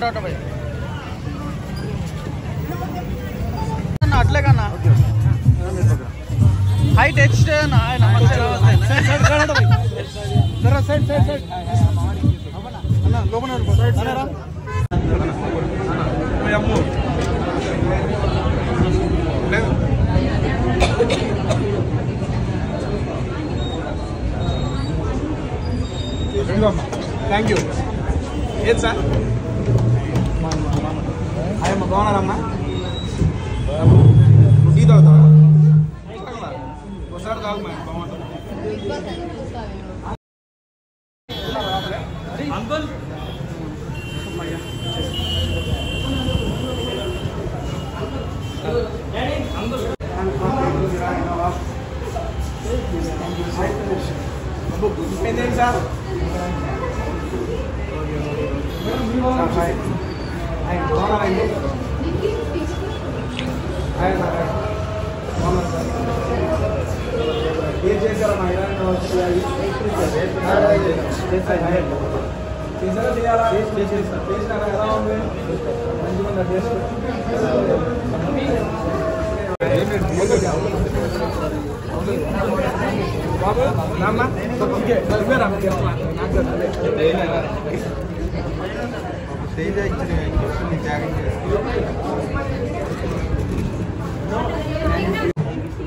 Auto auto భయ్ అన్న, అట్లే కన్నా హై టెక్స్ట్ నమస్తే నమస్తే సైడ్ సైడ్ సైడ్ అన్న లోపల సైడ్ సైడ్ థ్యాంక్ యూ ఏది సార్ అయ్యమ్మ బాగున్నారమ్మా టీ తాగుతావా తాగలా? ఒకసారి తాగు మరి బాగుంటుంది ఏంటండి సార్ సార్, హాయ్. హాయ్, బాగున్నారండి బాబు రామ్మా ఓకే నువ్వే రామ్మ చేస్తున్నా నాకు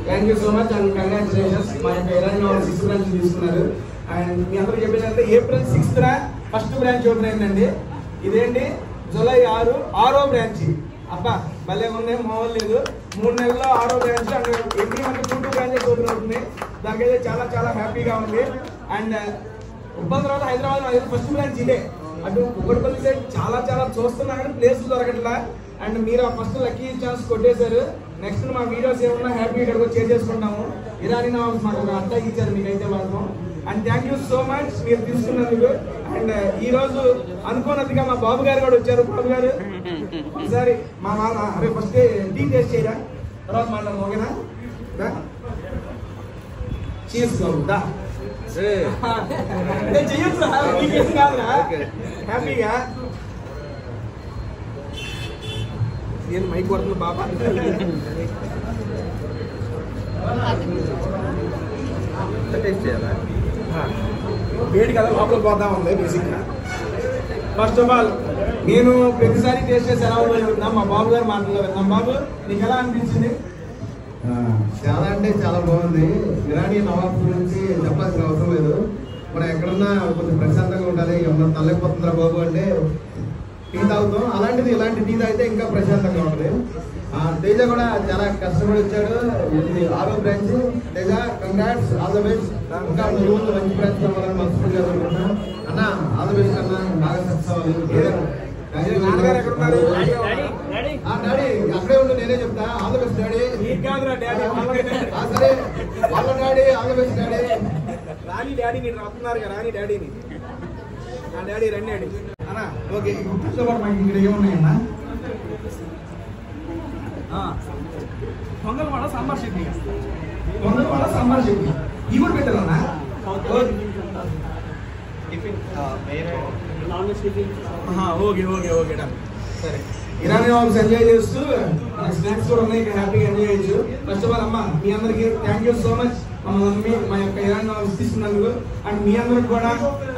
thank you so much and congratulations మా యొక్క ఇరాన్ సిక్స్త్ బ్రాంచ్ తీసుకున్నారు అండ్ మీ అందరూ చెప్పేదంటే April sixth first branch open అయిందండి. ఇదేంటి? జూలై ఆరు ఆరో బ్రాంచ్ అబ్బా భలే ఉంది మామూలు లేదు. మూడు నెలల్లో ఆరో branch and every month two two branches open అవుతుంది దానికైతే చాలా చాలా హ్యాపీగా ఉంది. అండ్ ఉప్పల్ తర్వాత హైదరాబాద్ ఫస్ట్ బ్రాంచ్ ఇదే. అటు కుక్కడపల్లి సైడ్ చాలా చాలా చూస్తున్నా కానీ ప్లేసులు దొరకట్లా. అండ్ మీరు ఆ ఫస్ట్ లక్కీ ఛాన్స్ కొట్టేశారు. నెక్స్ట్ మా వీడియోస్ ఏమన్నా హ్యాపీ ఇక్కడికి వచ్చి చేసుకుంటాము. ఇరానీ నవాబ్స్ మాకు ఒక అట్ట ఇచ్చారు మీకైతే మాత్రం and thank you so much మీరు తీసుకున్నందుకు. అండ్ ఈ రోజు అనుకోనదిగా మా బాబు గారు కూడా వచ్చారు. బాబు గారు ఈసారి మా వాళ్ళ అరే ఫస్ట్ టీ టేస్ట్ చేయరా? తర్వాత మాట్లాడదాం ఓకేనా. చీజ్ బాబు. దా. చెయ్యొచ్చు హ్యాపీగా నేను మైక్ కొడుతున్నా బాబా. వేడి కదా లోపల పోతా ఉంది బేసిక్ ఫస్ట్ ఆఫ్ ఆల్ నేను ప్రతిసారి టేస్ట్ చేసి ఎలా ఉందో చెప్తున్నా. మా బాబు గారు మాటల్లో విన్నాం. బాబు నీకు ఎలా అనిపించింది? ఆ, చాలా అంటే చాలా బాగుంది. ఇరానీ నవాబ్ గురించి చెప్పాల్సిన అవసరం లేదు. మనం ఎక్కడన్నా కొంచెం ప్రశాంతంగా ఉండాలి. ఏమన్నా తల్లైపోతుందిరా బాబు అంటే టీ తాగుతాం. అలాంటిది ఇలాంటి టీ తాగితే ఇంకా ప్రశాంతంగా ఉంటుంది. ఆ, తేజ కూడా చాలా కష్టపడి వచ్చాడు. ఆరో branch. Teja congrats all the best ఇంకా మూడు రోజులు మంచి బ్రాంచ్ అవ్వాలని మనస్ఫూర్తిగా అన్న ఆల్ ద బెస్ట్ అన్న. బాగా సక్సెస్ అవ్వాలి డాడీ. అక్కడే ఉండు నేనే చెప్తా. All the best daddy. సరే వాళ్ళ daddy. All the best daddy రాని డాడీ. మీరు వస్తున్నారు కదా రాని డాడీని. డాడీ రండి డాడీ అన్న ఓకే ఇప్పుడు కూర్చోబడి మనకి ఇక్కడ ఏమున్నాయన్నా పొంగల్ వడ సాంబార్ చట్నీ వందల వాళ్ళ సాంబార్ చెప్పి ఇవి కూడా పెట్టాలన్నా ఆహా, ఓకే ఓకే ఓకే డన్ సరే. ఇరానీ వాళ్ళకి ఎంజాయ్ చేస్తూ మనకి స్నాక్స్ కూడా ఉన్నాయి ఇక్కడ హ్యాపీగా ఎంజాయ్ చేయొచ్చు. ఫస్ట్ ఆఫ్ ఆల్ అమ్మ మీ అందరికి థ్యాంక్ యూ సో మచ్ మమ్మల్ని నమ్మి మా యొక్క ఇరానీ వాళ్ళకి తీసుకున్నందుకు అండ్ మీ అందరికి కూడా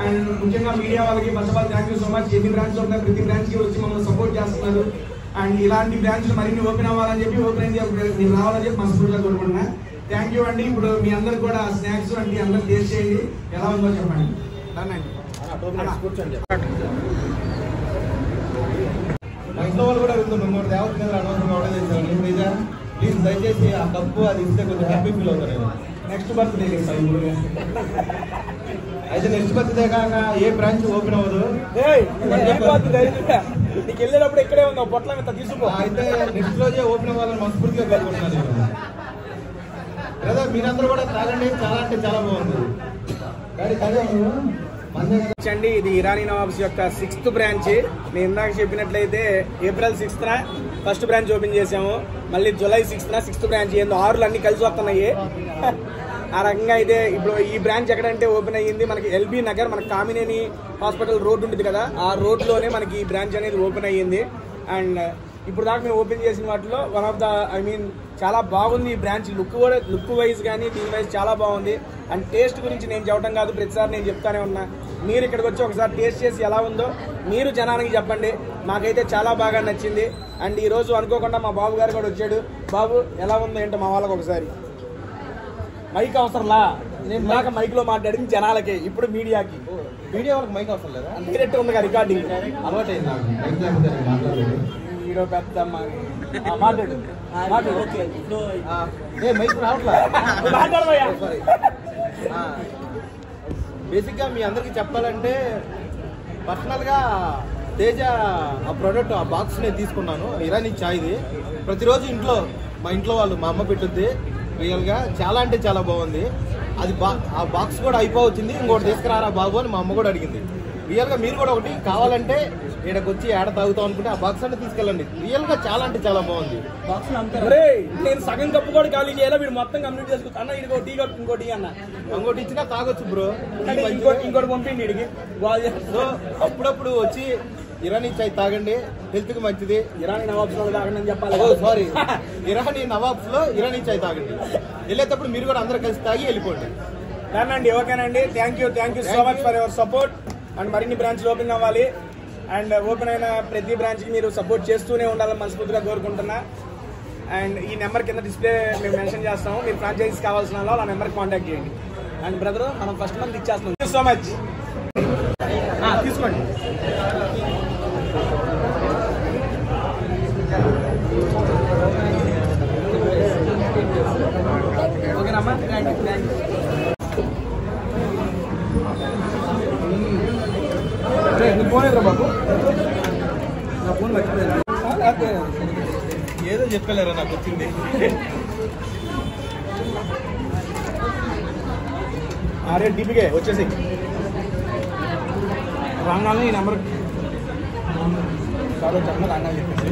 అండ్ ముఖ్యంగా మీడియా వాళ్ళకి first of all thank you so much ఎన్ని బ్రాంచ్ ఉంటాయి ప్రతి బ్రాంచ్కి వచ్చి మమ్మల్ని సపోర్ట్ చేస్తున్నారు. అండ్ ఇలాంటి బ్రాంచ్ మరిన్ని ఓపెన్ అవ్వాలని చెప్పి ఓపెన్ అయింది. మీరు రావాలని చెప్పి మనస్ఫూర్తిగా కోరుకుంటున్నా. థ్యాంక్ యూ అండి. ఇప్పుడు మీ అందరికి కూడా స్నాక్స్ అండి అందరూ టేస్ట్ చేయండి. ఎలా ఉందో చెప్పండి. కూర్చోండి. మా ఇంట్లో వాళ్ళు కూడా వెళ్తుంటారు మూడు దేవత మీద అనవసరం ఆర్డర్ చేశాను ప్లీజ్ ప్లీజ్ దయచేసి ఆ కప్పు అది ఇస్తే కొంచెం హ్యాపీ ఫీల్ అవుతాను నేను నెక్స్ట్ బర్త్డే అయితే నెక్స్ట్ బర్త్డే కాక ఏ బ్రాంచ్ ఓపెన్ అవ్వదు? నీకు వెళ్ళేటప్పుడు ఇక్కడే ఉందా పొట్ల ఇంత తీసుకో అయితే నెక్స్ట్ రోజే ఓపెన్ అవ్వాలని మనస్ఫూర్తిగా కోరుకుంటున్నాను నేను. కదా మీరందరూ కూడా తాగండి చాలా అంటే చాలా బాగుంది. డాడీ తాగావా అండి ఇది ఇరానీ నవాబ్స్ యొక్క సిక్స్త్ బ్రాంచ్. నేను ఇందాక చెప్పినట్లయితే April sixth first branch open చేసాము మళ్ళీ జూలై సిక్స్త్ సిక్స్త్ బ్రాంచ్ ఏందో ఆరులు అన్ని కలిసి వస్తున్నాయి. ఆ రకంగా అయితే ఇప్పుడు ఈ బ్రాంచ్ ఎక్కడంటే ఓపెన్ అయ్యింది. మనకి ఎల్బీ నగర్ మనకి కామినేని హాస్పిటల్ రోడ్ ఉంటుంది కదా ఆ రోడ్లోనే మనకి ఈ బ్రాంచ్ అనేది ఓపెన్ అయ్యింది. అండ్ ఇప్పుడు దాకా మేము ఓపెన్ చేసిన వాటిలో one of the I mean చాలా బాగుంది ఈ బ్రాంచ్. లుక్ కూడా లుక్ వైజ్ కానీ దీని వైజ్ చాలా బాగుంది. అండ్ టేస్ట్ గురించి నేను చెప్పడం కాదు ప్రతిసారి నేను చెప్తానే ఉన్నా. మీరు ఇక్కడికి వచ్చి ఒకసారి టేస్ట్ చేసి ఎలా ఉందో మీరు జనానికి చెప్పండి. మాకైతే చాలా బాగా నచ్చింది. అండ్ ఈ రోజు అనుకోకుండా మా బాబు గారు కూడా వచ్చాడు. బాబు ఎలా ఉందో ఏంటో మా వాళ్ళకి ఒకసారి. మైక్ అవసరంలా నేను ఇందాక మైక్లో మాట్లాడింది జనాలకి ఇప్పుడు మీడియాకి. వీడియో వాళ్ళకి మైక్ అవసరం లేదా? డైరెక్ట్ ఉంది రికార్డింగ్ అలవాటు అయింది నాకు. హీరో పెద్ద మాట్లాడు. మాట్లాడు. ఓకే. ఏ మైక్ రావట్లా? మాట్లాడబోయా సారీ బేసిక్గా మీ అందరికీ చెప్పాలంటే పర్సనల్గా తేజ ఆ ప్రోడక్ట్ ఆ బాక్స్ నేను తీసుకున్నాను. ఇరానీ చాయ్ది ప్రతిరోజు ఇంట్లో మా ఇంట్లో వాళ్ళు మా అమ్మ పెట్టుద్ది. రియల్గా చాలా అంటే చాలా బాగుంది. అది బా ఆ బాక్స్ కూడా అయిపోవచ్చింది. ఇంకోటి తీసుకురారా బాబు అని మా అమ్మ కూడా అడిగింది. రియల్గా మీరు కూడా ఒకటి కావాలంటే ఇక్కడికి వచ్చి ఏడ తాగుతాం అనుకుంటే ఆ బాక్స్ అంటే తీసుకెళ్ళండి. రియల్గా చాలా అంటే చాలా బాగుంది. ఒరేయ్, నేను సగం కప్పు కూడా ఖాళీ చేయాలి? వీడు మొత్తం కంప్లీట్ చేసుకుంటా. అన్న ఇదిగో టీ కప్పు ఇంకో టీ అన్న. ఇంకోటి ఇచ్చినా తాగొచ్చు బ్రో ఇంకోటి ఇంకోటి పంపిండి బాగా సో అప్పుడప్పుడు వచ్చి ఇరానీ చాయ్ తాగండి. హెల్త్కి మంచిది. ఇరానీ నవాబ్స్ వాళ్ళు తాగండి చెప్పాలి. ఓ సారీ ఇరానీ నవాబ్స్లో ఇరానీ చాయ్ తాగండి. వెళ్ళేటప్పుడు మీరు కూడా అందరూ కలిసి తాగి వెళ్ళిపోండి. అండి ఓకేనండి. Thank you thank you so much. For your support and మరిన్ని బ్రాంచ్లు ఓపెన్ అవ్వాలి. అండ్ ఓపెన్ అయిన ప్రతి బ్రాంచ్కి మీరు సపోర్ట్ చేస్తూనే ఉండాలని మనస్ఫూర్తిగా కోరుకుంటున్నా. అండ్ ఈ నెంబర్ కింద డిస్ప్లే మేము మెన్షన్ చేస్తాము. మీరు ఫ్రాంచైజీస్ కావాల్సిన వాళ్ళు ఆ నెంబర్కి కాంటాక్ట్ చేయండి. అండ్ బ్రదర్ మనం ఫస్ట్ మంత్ ఇచ్చేస్తున్నాం. సో మచ్ ఏదో చెప్పలేరా నాకు వచ్చింది? అరే డీపీకే వచ్చేసి. రాగానే ఈ నెంబర్ సార్ చెప్పిన రాగానే చెప్పేసి.